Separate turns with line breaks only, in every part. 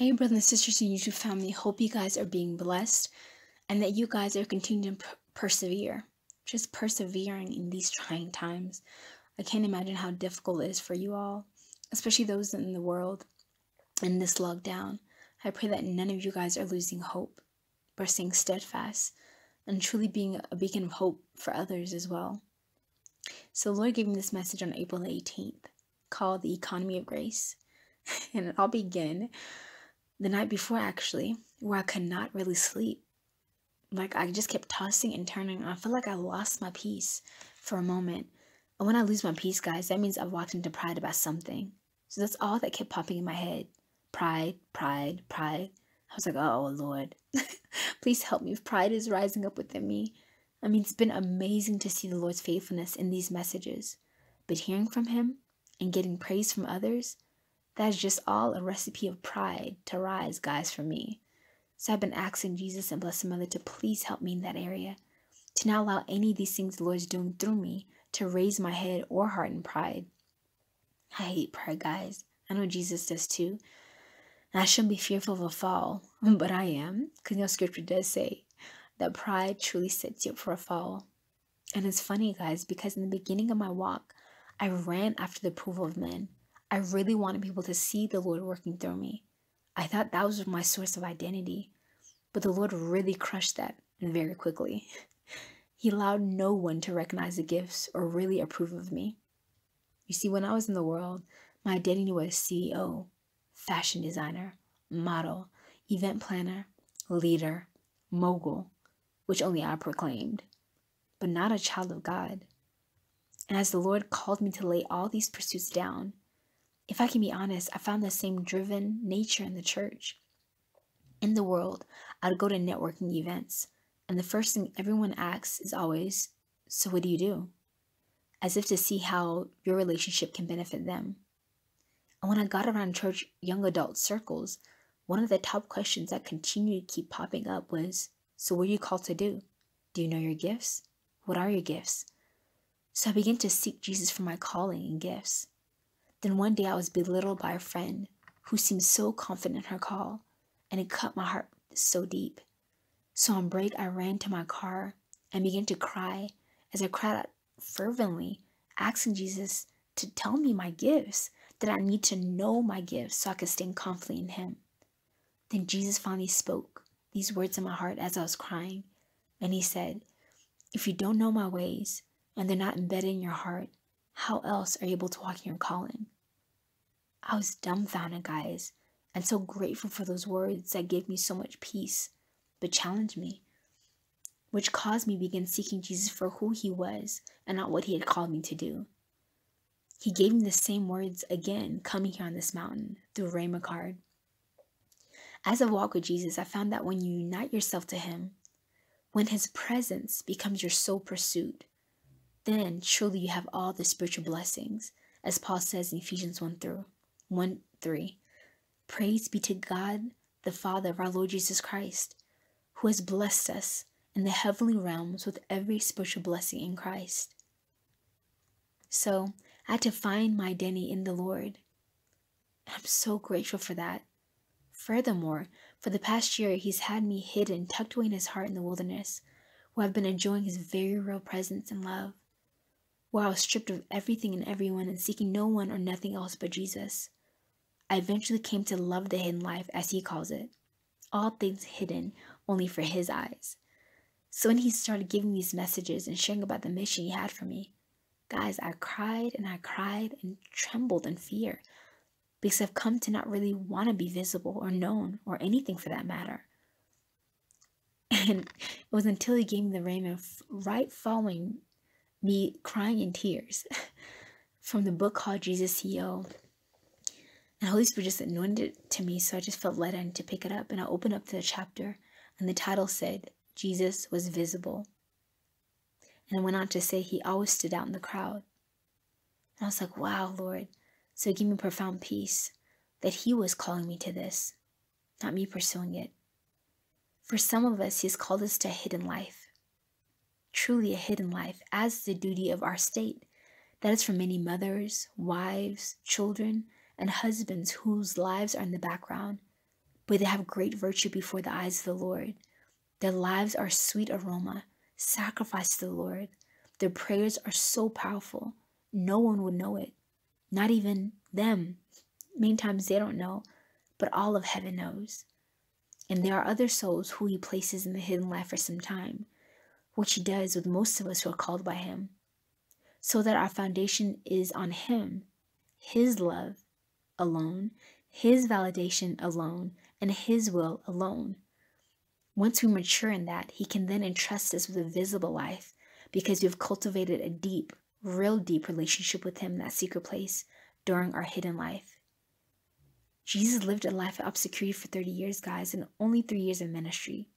Hey, brothers and sisters in YouTube family. Hope you guys are being blessed and that you guys are continuing to persevere. Just persevering in these trying times. I can't imagine how difficult it is for you all, especially those in the world in this lockdown. I pray that none of you guys are losing hope, but staying steadfast and truly being a beacon of hope for others as well. So, the Lord gave me this message on April 18th called The Economy of Grace. and I'll begin the night before, actually, where I could not really sleep. Like, I just kept tossing and turning. I felt like I lost my peace for a moment. And when I lose my peace, guys, that means I've walked into pride about something. So that's all that kept popping in my head pride, pride, pride. I was like, oh, Lord, please help me if pride is rising up within me. I mean, it's been amazing to see the Lord's faithfulness in these messages, but hearing from Him and getting praise from others, that's just all a recipe of pride to rise, guys, for me. So I've been asking Jesus and Blessed Mother to please help me in that area, to not allow any of these things the Lord's doing through me to raise my head or heart in pride. I hate pride, guys. I know Jesus does too. And I shouldn't be fearful of a fall, but I am, because you know scripture does say that pride truly sets you up for a fall. And it's funny, guys, because in the beginning of my walk, I ran after the approval of men. I really wanted people to see the Lord working through me. I thought that was my source of identity. But the Lord really crushed that very quickly. He allowed no one to recognize the gifts or really approve of me. You see, when I was in the world, my identity was CEO, fashion designer, model, event planner, leader, mogul, which only I proclaimed, but not a child of God. And as the Lord called me to lay all these pursuits down, if I can be honest, I found the same driven nature in the church. In the world, I'd go to networking events, and the first thing everyone asks is always, So what do you do? As if to see how your relationship can benefit them. And when I got around church young adult circles, one of the top questions that continued to keep popping up was, So what are you called to do? Do you know your gifts? What are your gifts? So I began to seek Jesus for my calling and gifts. Then one day I was belittled by a friend who seemed so confident in her call, and it cut my heart so deep. So on break, I ran to my car and began to cry as I cried out fervently, asking Jesus to tell me my gifts, that I need to know my gifts so I could stand confidently in Him. Then Jesus finally spoke these words in my heart as I was crying, and He said, If you don't know my ways and they're not embedded in your heart, how else are you able to walk in your calling? I was dumbfounded, guys, and so grateful for those words that gave me so much peace, but challenged me, which caused me to begin seeking Jesus for who he was and not what he had called me to do. He gave me the same words again coming here on this mountain through rhema card. As I walk with Jesus, I found that when you unite yourself to him, when his presence becomes your sole pursuit, then truly you have all the spiritual blessings, as Paul says in Ephesians 1 through 1 3. Praise be to God, the Father of our Lord Jesus Christ, who has blessed us in the heavenly realms with every spiritual blessing in Christ. So I had to find my identity in the Lord. I'm so grateful for that. Furthermore, for the past year, He's had me hidden, tucked away in His heart in the wilderness, where I've been enjoying His very real presence and love where I was stripped of everything and everyone and seeking no one or nothing else but Jesus. I eventually came to love the hidden life, as he calls it, all things hidden only for his eyes. So when he started giving these messages and sharing about the mission he had for me, guys, I cried and I cried and trembled in fear because I've come to not really want to be visible or known or anything for that matter. And it was until he gave me the rhema right following me crying in tears from the book called Jesus CEO. And Holy Spirit just anointed it to me, so I just felt led in to pick it up. And I opened up the chapter, and the title said, Jesus was visible. And I went on to say he always stood out in the crowd. And I was like, wow, Lord. So it gave me profound peace that he was calling me to this, not me pursuing it. For some of us, he has called us to a hidden life truly a hidden life as the duty of our state. That is for many mothers, wives, children, and husbands whose lives are in the background, but they have great virtue before the eyes of the Lord. Their lives are sweet aroma, sacrifice to the Lord. Their prayers are so powerful, no one would know it, not even them. Many times they don't know, but all of heaven knows. And there are other souls who he places in the hidden life for some time, which he does with most of us who are called by him, so that our foundation is on him, his love alone, his validation alone, and his will alone. Once we mature in that, He can then entrust us with a visible life because we've cultivated a deep, real deep relationship with Him in that secret place during our hidden life. Jesus lived a life of obscurity for 30 years, guys, and only three years of ministry.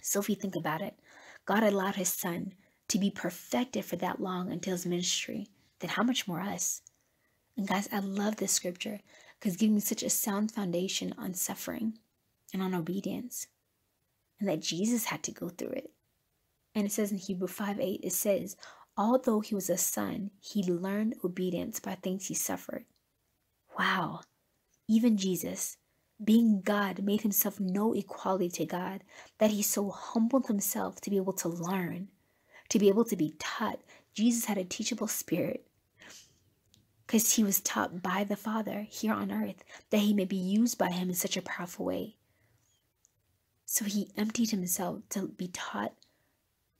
So if you think about it, God allowed His Son to be perfected for that long until His ministry, then how much more us? And guys, I love this scripture because giving me such a sound foundation on suffering and on obedience and that Jesus had to go through it. And it says in Hebrew 5 8, it says, Although he was a son, he learned obedience by things he suffered. Wow. Even Jesus, being God, made himself no equality to God, that he so humbled himself to be able to learn, to be able to be taught. Jesus had a teachable spirit because he was taught by the Father here on earth that he may be used by him in such a powerful way. So he emptied himself to be taught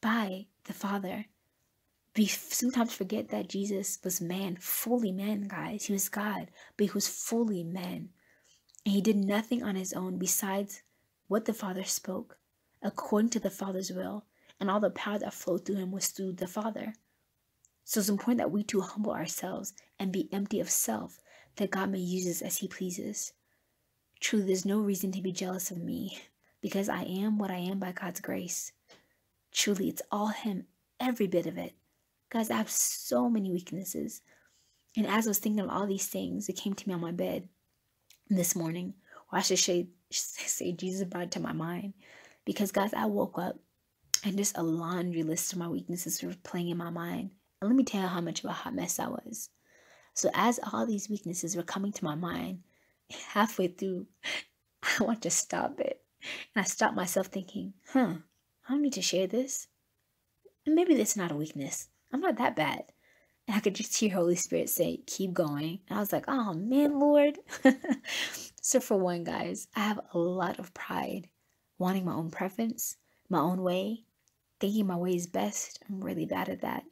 by the Father. We sometimes forget that Jesus was man, fully man, guys. He was God, but he was fully man. And he did nothing on his own besides what the Father spoke, according to the Father's will. And all the power that flowed through him was through the Father. So it's important that we too humble ourselves and be empty of self, that God may use us as he pleases. Truly, there's no reason to be jealous of me because I am what I am by God's grace. Truly, it's all Him, every bit of it. Guys, I have so many weaknesses. And as I was thinking of all these things, it came to me on my bed this morning, or I should say, say Jesus brought it to my mind. Because, guys, I woke up and just a laundry list of my weaknesses were playing in my mind. And let me tell you how much of a hot mess I was. So, as all these weaknesses were coming to my mind, halfway through, I want to stop it and I stopped myself thinking, huh, I don't need to share this. Maybe that's not a weakness. I'm not that bad. And I could just hear Holy Spirit say, keep going. And I was like, oh man, Lord. so, for one, guys, I have a lot of pride, wanting my own preference, my own way, thinking my way is best. I'm really bad at that.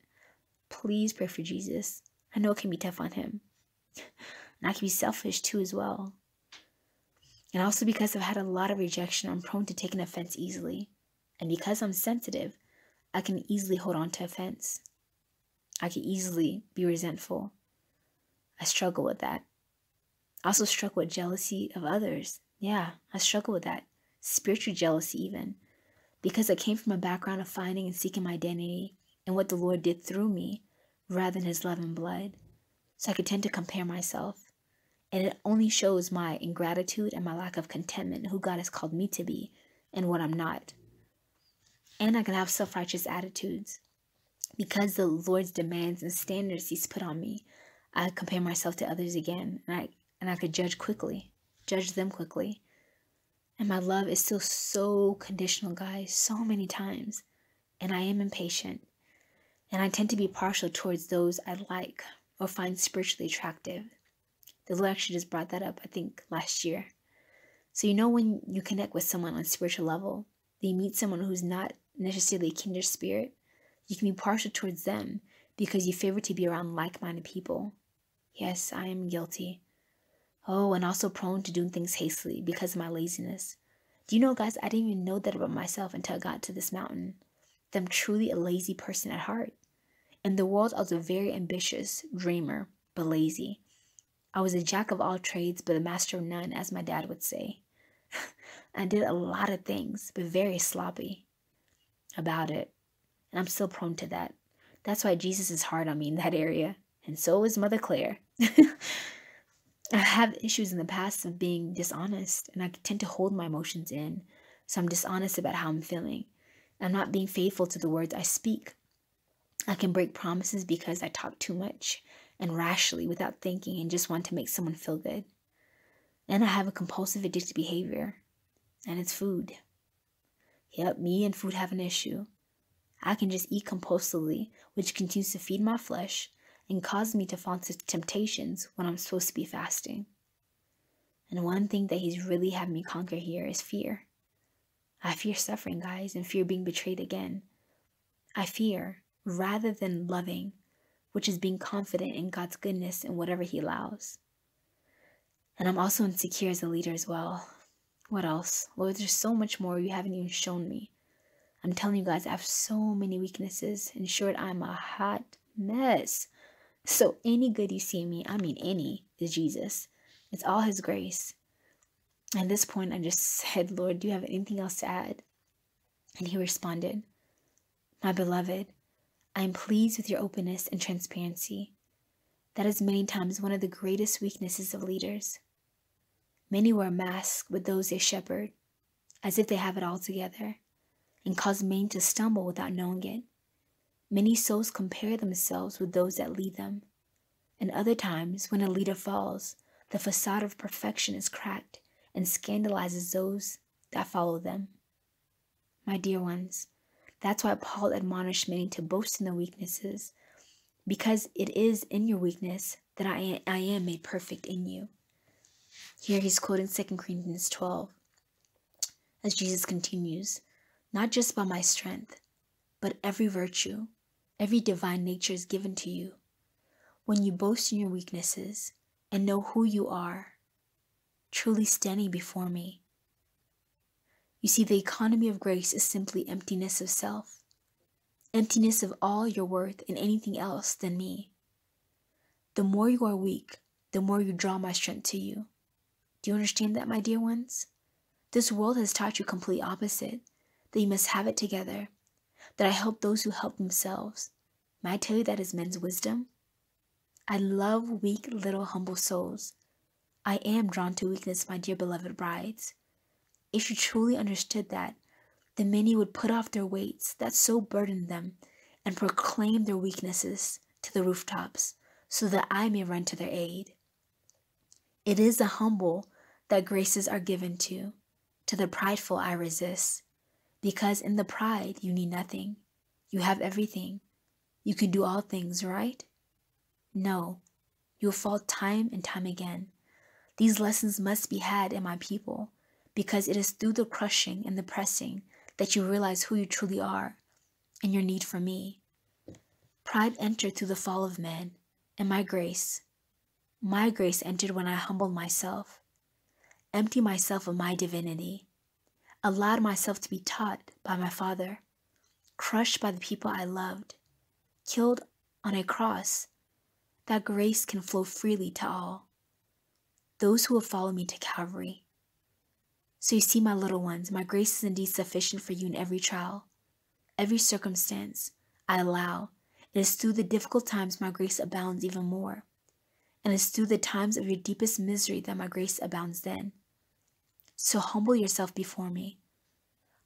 Please pray for Jesus. I know it can be tough on him. And I can be selfish too, as well. And also because I've had a lot of rejection, I'm prone to taking offense easily. And because I'm sensitive, I can easily hold on to offense. I can easily be resentful. I struggle with that. I also struggle with jealousy of others. Yeah, I struggle with that. Spiritual jealousy, even. Because I came from a background of finding and seeking my identity and what the Lord did through me rather than his love and blood. So I could tend to compare myself and it only shows my ingratitude and my lack of contentment who God has called me to be and what I'm not. And I can have self righteous attitudes. Because the Lord's demands and standards He's put on me, I compare myself to others again and I and I could judge quickly, judge them quickly. And my love is still so conditional, guys, so many times. And I am impatient. And I tend to be partial towards those I like or find spiritually attractive. The Lord actually just brought that up, I think, last year. So, you know, when you connect with someone on spiritual level, you meet someone who's not necessarily kindred spirit, you can be partial towards them because you favor to be around like minded people. Yes, I am guilty. Oh, and also prone to doing things hastily because of my laziness. Do you know, guys, I didn't even know that about myself until I got to this mountain. That I'm truly a lazy person at heart. In the world, I was a very ambitious dreamer, but lazy. I was a jack of all trades, but a master of none, as my dad would say. I did a lot of things, but very sloppy about it. And I'm still prone to that. That's why Jesus is hard on me in that area. And so is Mother Clare. I have issues in the past of being dishonest, and I tend to hold my emotions in. So I'm dishonest about how I'm feeling. I'm not being faithful to the words I speak. I can break promises because I talk too much and rashly without thinking and just want to make someone feel good. And I have a compulsive addictive behavior, and it's food. Yep, me and food have an issue. I can just eat compulsively, which continues to feed my flesh and cause me to fall into temptations when I'm supposed to be fasting. And one thing that he's really had me conquer here is fear. I fear suffering, guys, and fear being betrayed again. I fear rather than loving, which is being confident in God's goodness and whatever He allows. And I'm also insecure as a leader as well. What else? Lord, there's so much more you haven't even shown me. I'm telling you guys, I have so many weaknesses. In short, I'm a hot mess. So, any good you see in me, I mean, any, is Jesus. It's all His grace. At this point, I just said, Lord, do you have anything else to add? And He responded, My beloved, I am pleased with your openness and transparency. That is many times one of the greatest weaknesses of leaders. Many wear masks with those they shepherd, as if they have it all together, and cause many to stumble without knowing it. Many souls compare themselves with those that lead them. And other times, when a leader falls, the facade of perfection is cracked and scandalizes those that follow them. My dear ones, that's why Paul admonished many to boast in their weaknesses, because it is in your weakness that I, I am made perfect in you. Here he's quoting 2 Corinthians 12 as Jesus continues, Not just by my strength, but every virtue, every divine nature is given to you. When you boast in your weaknesses and know who you are, truly standing before me. You see, the economy of grace is simply emptiness of self, emptiness of all your worth in anything else than me. The more you are weak, the more you draw my strength to you. Do you understand that, my dear ones? This world has taught you complete opposite, you must have it together, that I help those who help themselves. May I tell you that is men's wisdom? I love weak, little, humble souls. I am drawn to weakness, my dear beloved brides. If you truly understood that, then many would put off their weights that so burden them and proclaim their weaknesses to the rooftops so that I may run to their aid. It is the humble that graces are given to. To the prideful I resist, because in the pride you need nothing. You have everything. You can do all things, right? No, you'll fall time and time again. These lessons must be had in my people, because it is through the crushing and the pressing that you realize who you truly are and your need for me. Pride entered through the fall of man, and my grace, my grace entered when I humbled myself empty myself of my divinity, allowed myself to be taught by my Father, crushed by the people I loved, killed on a cross, that grace can flow freely to all, those who will follow me to Calvary. So you see, my little ones, my grace is indeed sufficient for you in every trial, every circumstance I allow. It is through the difficult times my grace abounds even more, and it's through the times of your deepest misery that my grace abounds then. So humble yourself before me.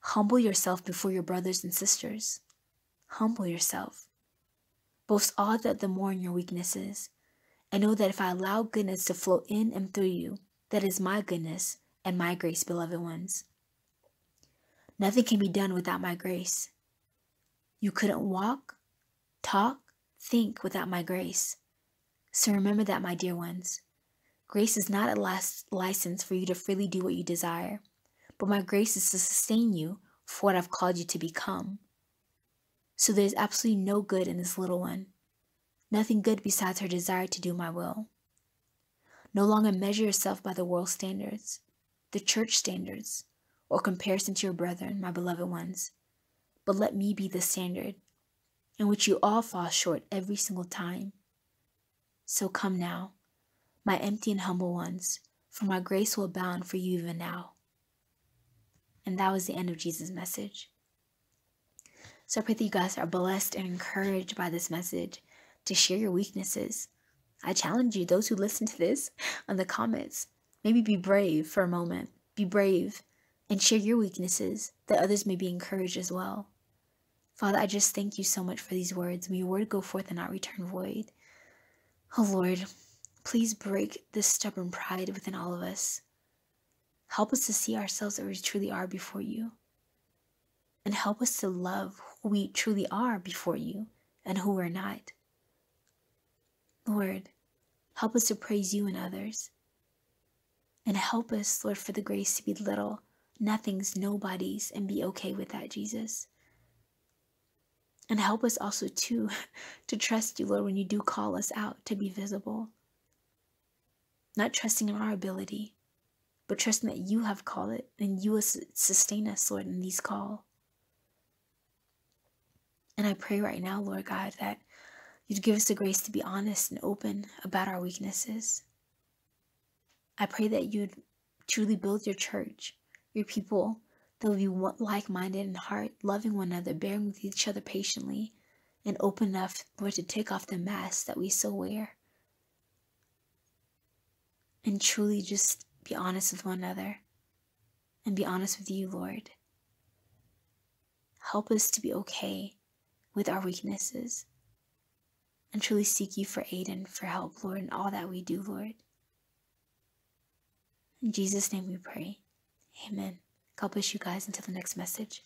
Humble yourself before your brothers and sisters. Humble yourself. Boast all that the more in your weaknesses. And know that if I allow goodness to flow in and through you, that is my goodness and my grace, beloved ones. Nothing can be done without my grace. You couldn't walk, talk, think without my grace. So remember that, my dear ones. Grace is not a last license for you to freely do what you desire, but my grace is to sustain you for what I've called you to become. So there's absolutely no good in this little one, nothing good besides her desire to do my will. No longer measure yourself by the world standards, the church standards, or comparison to your brethren, my beloved ones, but let me be the standard in which you all fall short every single time. So come now my empty and humble ones, for my grace will abound for you even now. And that was the end of Jesus' message. So I pray that you guys are blessed and encouraged by this message to share your weaknesses. I challenge you, those who listen to this, on the comments, maybe be brave for a moment. Be brave and share your weaknesses that others may be encouraged as well. Father, I just thank you so much for these words. May your word go forth and not return void. Oh Lord, Please break this stubborn pride within all of us. Help us to see ourselves as we truly are before you. And help us to love who we truly are before you and who we're not. Lord, help us to praise you and others. And help us, Lord, for the grace to be little, nothings, nobodies, and be okay with that, Jesus. And help us also too to trust you, Lord, when you do call us out to be visible. Not trusting in our ability, but trusting that you have called it and you will sustain us, Lord, in these call. And I pray right now, Lord God, that you'd give us the grace to be honest and open about our weaknesses. I pray that you'd truly build your church, your people that will be like minded in heart, loving one another, bearing with each other patiently, and open enough, Lord, to take off the mask that we so wear. And truly just be honest with one another and be honest with you, Lord. Help us to be okay with our weaknesses and truly seek you for aid and for help, Lord, in all that we do, Lord. In Jesus' name we pray. Amen. God bless you guys until the next message.